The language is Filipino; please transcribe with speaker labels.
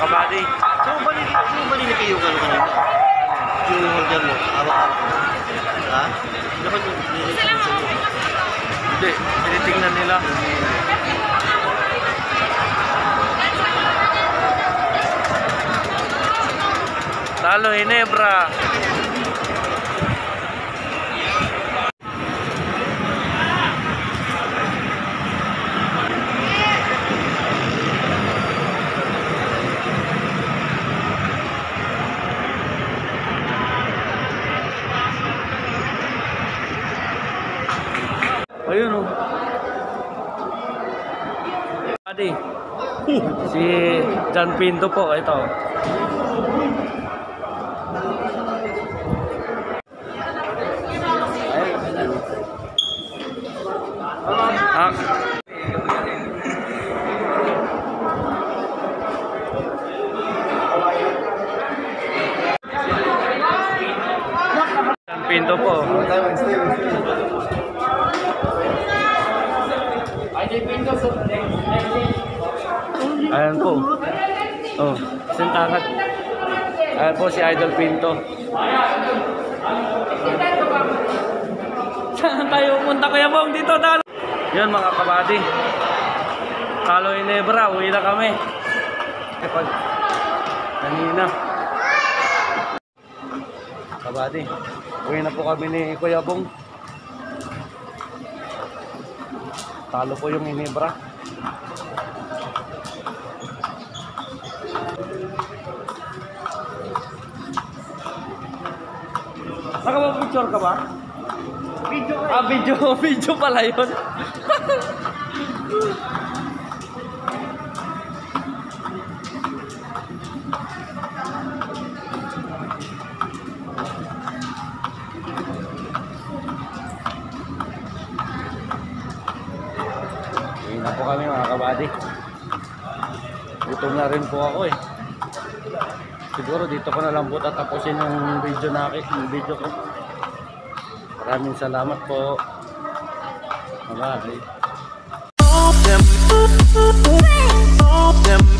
Speaker 1: kabady. So,
Speaker 2: balik, so, balik na kayo kano kanina. Yung holder mo, araw-araw. Ha? Dapat yung...
Speaker 1: Hindi, tinitingnan nila. Talo Hinebra. Hinebra. Ayun oh. Adi. Si John Pinto po, ito. Ah. John Pinto po. Ayan po. Oh, sintakat. Ayan po si Idol Pinto. Saan tayo punta Kuya Bong? Dito talo. Yun mga kabady. Talo Inebra, uwi na kami. Kapag kanina. Kabady. Uwi na po kami ni Kuya Bong. Talo po yung Inebra. Nakapapicture ka ba? Video Ah, video. Video pala yun. Po kami mga kabady. Gutom na rin po ako eh. Siguro dito ko na lang po tatapusin yung video na yung video ko. Maraming salamat po. Them, them.